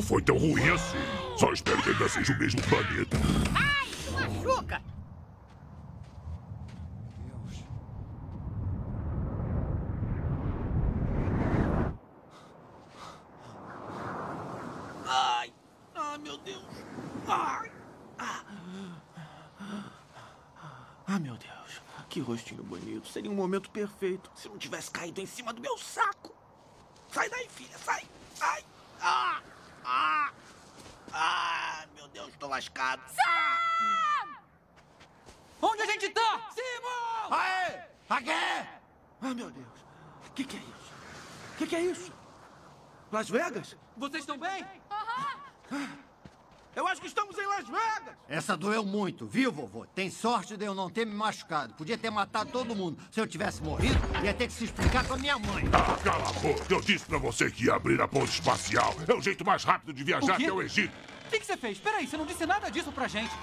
Não foi tão ruim assim. Só espero que ainda seja o mesmo planeta. Ai, machuca! Ai, ai meu Deus. Ai. Meu Deus. Que rostinho bonito. Seria um momento perfeito se não tivesse caído em cima do meu saco. Sai daí, filha, sai! Sai! Ah! Ah! Ah, meu Deus, tô lascado. Sam! Onde a gente tá? Simon! Aê! Aqui! Ah, meu Deus. O que, que é isso? O que, que é isso? Las Vegas? Vocês estão bem? Eu acho que estamos em Las Vegas! Essa doeu muito, viu, vovô? Tem sorte de eu não ter me machucado. Podia ter matado todo mundo. Se eu tivesse morrido, ia ter que se explicar com a minha mãe. Ah, cala a boca. Eu disse pra você que ia abrir a ponte espacial. É o jeito mais rápido de viajar até o Egito. O que, que você fez? Peraí, você não disse nada disso pra gente.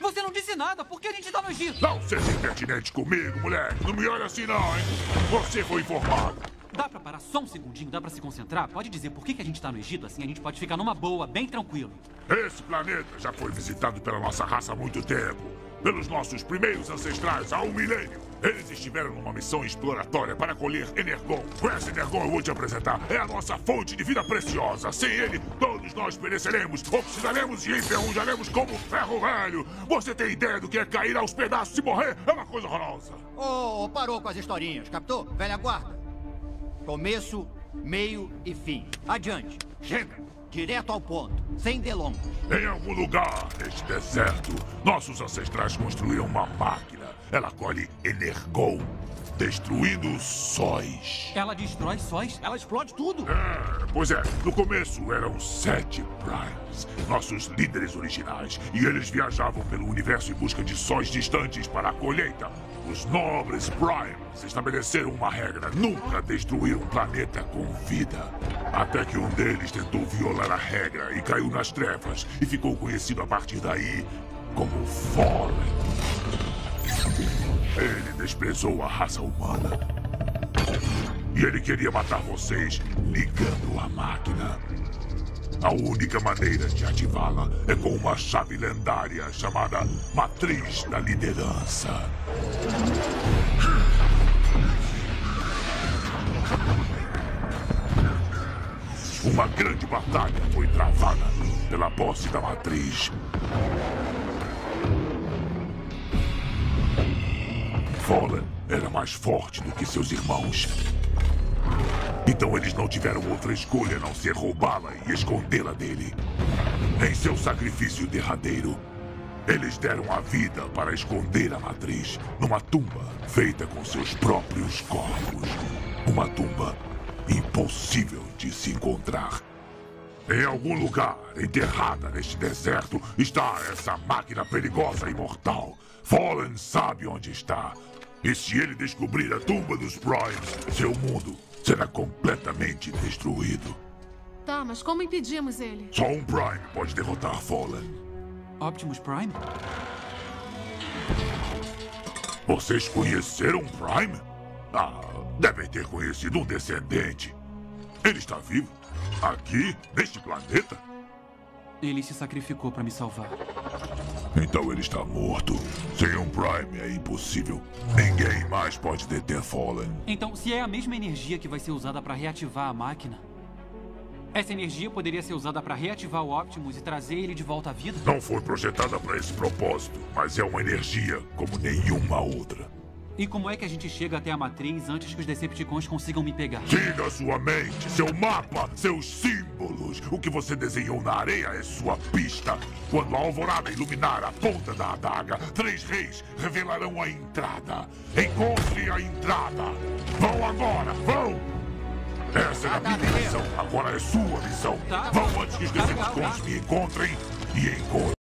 Você não disse nada. Por que a gente tá no Egito? Não seja impertinente comigo, moleque. Não me olha assim, não, hein? Você foi informado. Dá pra parar só um segundinho? Dá pra se concentrar? Pode dizer por que, que a gente tá no Egito? Assim a gente pode ficar numa boa, bem tranquilo. Esse planeta já foi visitado pela nossa raça há muito tempo. Pelos nossos primeiros ancestrais há um milênio. Eles estiveram numa missão exploratória para colher Energon. Com esse Energon eu vou te apresentar. É a nossa fonte de vida preciosa. Sem ele, todos nós pereceremos, oxidaremos e enferrujaremos como ferro velho. Você tem ideia do que é cair aos pedaços e morrer? É uma coisa horrorosa. Ô, parou com as historinhas, captou? Velha guarda. Começo, meio e fim. Adiante. Chega. Direto ao ponto. Sem delongas. Em algum lugar neste deserto, nossos ancestrais construíram uma máquina. Ela colhe Energon, destruindo sóis. Ela destrói sóis? Ela explode tudo! É, pois é, no começo eram sete Primes, nossos líderes originais, e eles viajavam pelo universo em busca de sóis distantes para a colheita. Os nobres Primes estabeleceram uma regra: nunca destruir um planeta com vida. Até que um deles tentou violar a regra e caiu nas trevas, e ficou conhecido a partir daí como Fallen. Ele desprezou a raça humana. E ele queria matar vocês ligando a máquina. A única maneira de ativá-la é com uma chave lendária chamada Matriz da Liderança. Uma grande batalha foi travada pela posse da Matriz. Fallen era mais forte do que seus irmãos. Então eles não tiveram outra escolha a não ser roubá-la e escondê-la dele. Em seu sacrifício derradeiro, eles deram a vida para esconder a matriz numa tumba feita com seus próprios corpos. Uma tumba impossível de se encontrar. Em algum lugar, enterrada neste deserto, está essa máquina perigosa e mortal. Fallen sabe onde está. E se ele descobrir a tumba dos Primes, seu mundo será completamente destruído. Tá, mas como impedimos ele? Só um Prime pode derrotar Fallen. Optimus Prime? Vocês conheceram um Prime? Ah, devem ter conhecido um descendente. Ele está vivo? Aqui, neste planeta? Ele se sacrificou pra me salvar. Então ele está morto. Sem um Prime é impossível. Ninguém mais pode deter Fallen. Então, se é a mesma energia que vai ser usada pra reativar a máquina, essa energia poderia ser usada pra reativar o Optimus e trazer ele de volta à vida? Não foi projetada para esse propósito, mas é uma energia como nenhuma outra. E como é que a gente chega até a matriz antes que os Decepticons consigam me pegar? Siga sua mente, seu mapa, seus símbolos. O que você desenhou na areia é sua pista. Quando a alvorada iluminar a ponta da adaga, três reis revelarão a entrada. Encontre a entrada. Vão agora, vão! Essa é a minha missão, agora é sua missão. Tá. Vão antes que os Tá legal, Decepticons tá. me encontrem e encontrem.